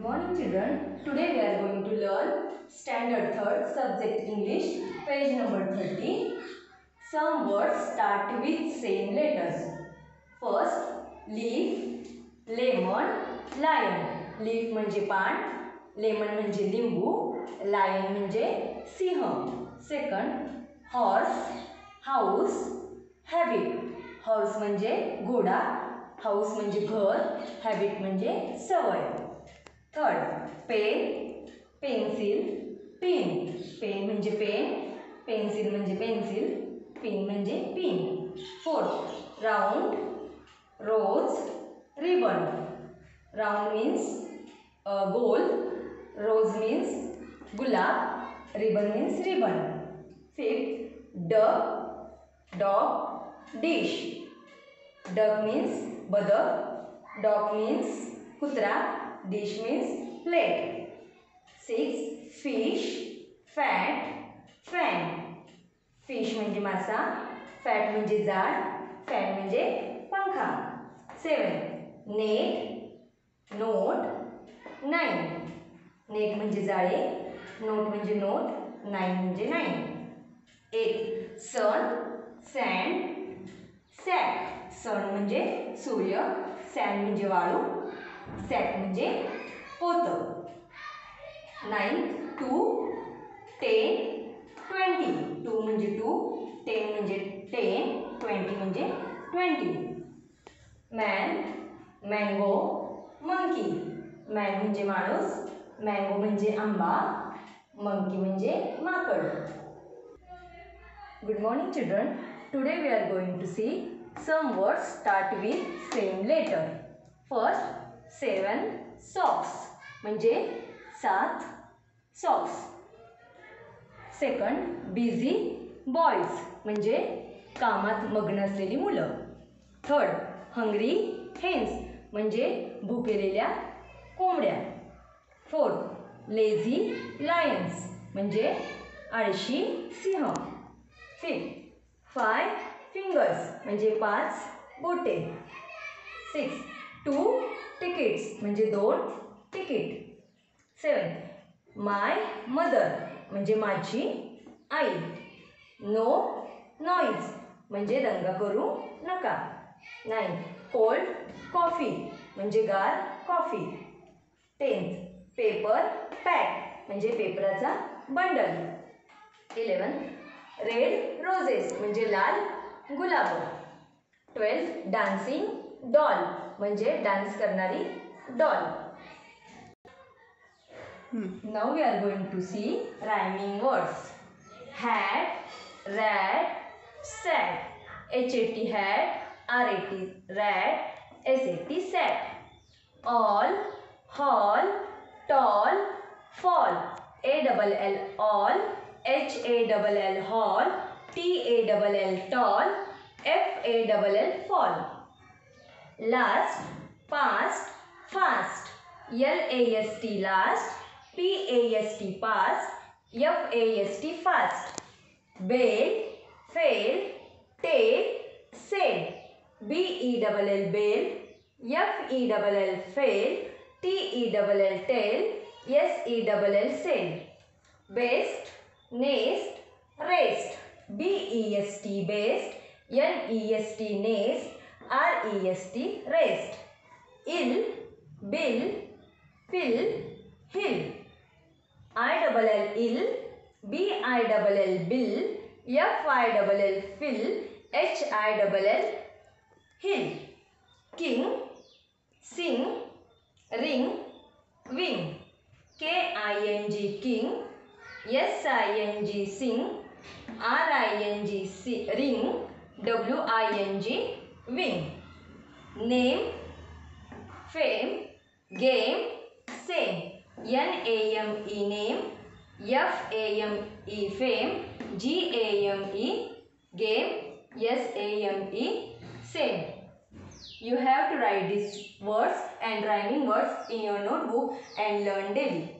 Morning children. Today we are going to learn standard 3rd subject English page number 30. Some words start with same letters. First leaf, lemon, lion. Leaf म्हणजे पान, lemon म्हणजे लिंबू, lion म्हणजे Singh. Second horse, house, habit. Horse म्हणजे घोडा, house म्हणजे घर, habit म्हणजे सवय. Third pen pencil, pin. Pen म्हणजे पेन पेन्सिल पेन्सिल, पिन म्हणजे pin. Fourth, round, rose, ribbon. Round means गोल, रोज मीन्स, गुलाब, ribbon means ribbon. Fifth duck dog dish. Duck means बदक dog means कुत्रा. Dish means plate six fish fat fan fish म्हणजे मासा fat म्हणजे जाड fan म्हणजे पंखा. Seven net note nine net म्हणजे जाळे नोट म्हणजे नोट नाईन म्हणजे nine eight sun sand sack sun म्हणजे सूर्य सँड म्हणजे वाळू. सॅक म्हणजे पोतं. Nine two ten twenty two म्हणजे टू टेन म्हणजे टेन ट्वेंटी म्हणजे twenty man mango monkey man म्हणजे माणूस मँगो म्हणजे आंबा मंकी म्हणजे माकड. Good morning children today we are going to see some words start with same letter first seven socks. म्हणजे सात सॉक्स. सेकंड बिझी बॉयज म्हणजे कामात मग्न असलेली मुलं. थर्ड हंग्री हेन्स म्हणजे भुकेलेल्या कोंबड्या. फोर्थ लेझी लायन्स म्हणजे आळशी सिंह. फिफ्थ फाय फिंगर्स म्हणजे पाच बोटे. सिक्स टू तिकीट्स म्हणजे दोन तिकीट सेवन माय मदर म्हणजे माझी आई. नो नॉईज म्हणजे दंगा करू नका. नाईन कोल्ड कॉफी म्हणजे गार कॉफी टेन्थ पेपर पॅक म्हणजे पेपराचा बंडल इलेवन रेड रोजेस म्हणजे लाल गुलाब. ट्वेल्थ डान्सिंग डॉल म्हणजे डान्स करणारी doll now we are going to see rhyming words hat rat sat H A T hat R A T rat S A T sat all hall tall fall A double L all H A double L hall T A double L tall F A double L fall last past fast L A S T last P A S T past F A S T fast bail fail tail sail B E double L bail F E double L fail T E double L tail S E double L sail best nest rest B E S T best N E S T nest R E S T rest ill, bill, fill, hill. I double L ill, B I double L bill, F I double L fill, H I double L hill. King, sing, ring, wing. K I N G king, S I N G sing, R I N G ring, W I N G wing. Name, fame, game, same. N A M E name, F A M E fame, G A M E game, S A M E same. You have to write these words and rhyming words in your notebook and learn daily.